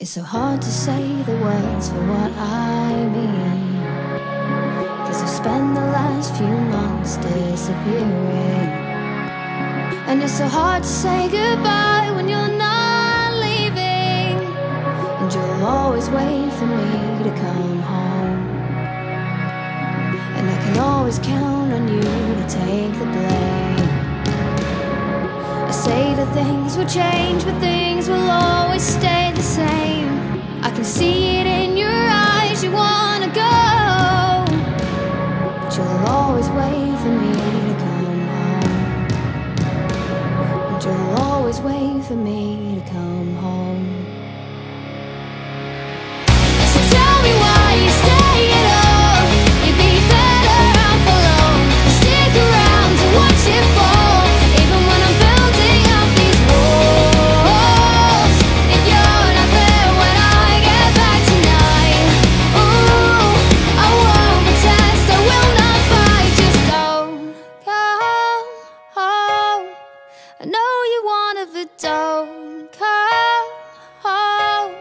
It's so hard to say the words for what I mean. Cause I've spent the last few months disappearing. And it's so hard to say goodbye when you're not leaving. And you'll always wait for me to come home. And I can always count on you to take the blame. Say that things will change, but things will always stay the same. I can see it in your eyes, you wanna go. But you'll always wait for me to come home. And you'll always wait for me to come home. I know you wanna, but don't come home.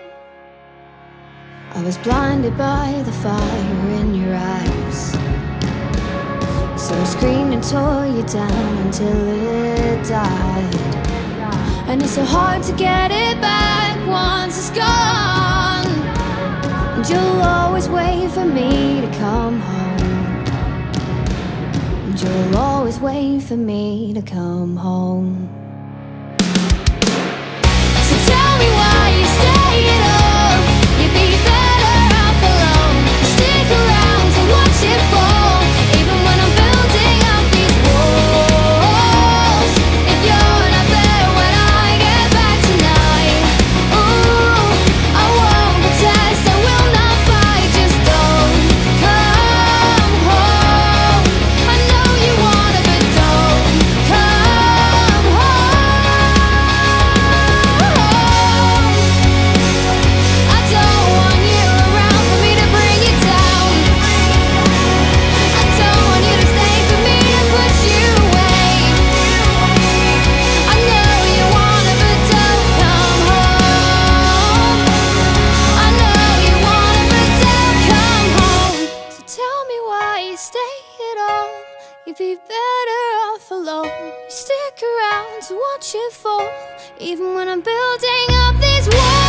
I was blinded by the fire in your eyes. So I screamed and tore you down until it died. And it's so hard to get it back you'll always wait for me to come home. You'd be better off alone. You stick around to watch it fall, even when I'm building up these walls.